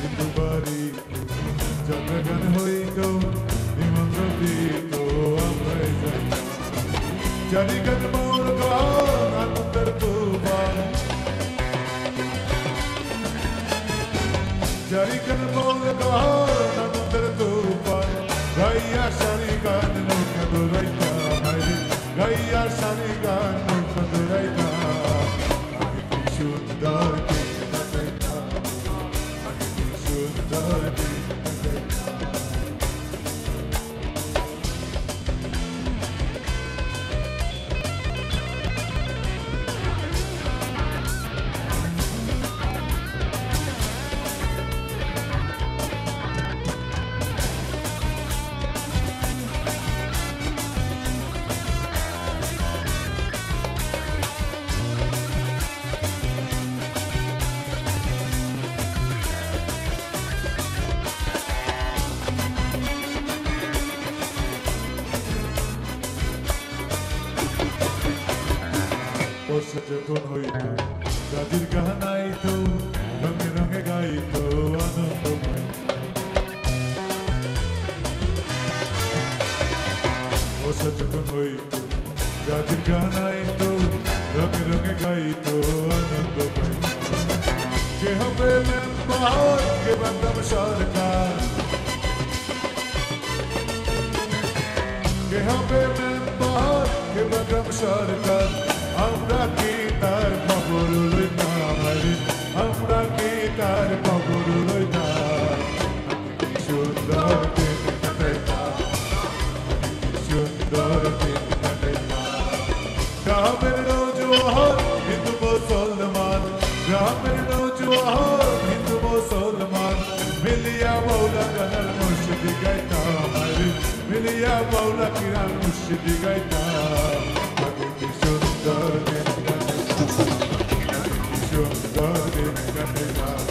হিন্দু বাড়ি চন্দ্রগান হইত নিমন্ত্রিত আমরাই যাই জানিগান মোর গান আনন্দের তুফান জানিগান মোর গান আনন্দের তুফান গাইয়া সারি গান নৌকা দৌড়াইতা হাইরে গাইয়া সারি গান নৌকা দৌড়াইতা আগে বর্ষা যখন হইত গাজির গাহানাইত রঙে রঙে গাইত আনন্দময় বর্ষা যখন হইত গাজির গাহানাইত রঙে রঙে গাইত আনন্দময় কে হবে মেম্বার কে বান্দাম সরকার কে হবে মেম্বার কে বান্দাম সরকার আমরা কি তার খবর লইতাম আরে আমরা কি তার খবর লইতাম কি সুন্দর দিন কাটাইতাম কি সুন্দর দিন কাটাইতাম গ্রামের নৌজওয়ান হিন্দু মুসলমান গ্রামের নৌজওয়ান হিন্দু মুসলমান মিলিয়া মৌলা গানার মুর্শিদি গাইতাম আরে মিলিয়া মৌলা কিরান মুর্শিদি গাইতাম Good.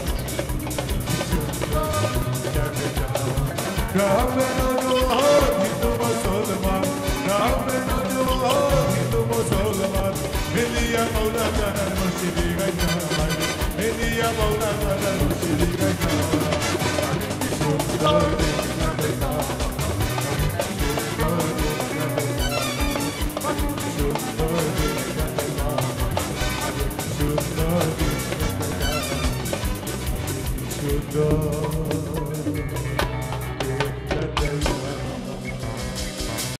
God.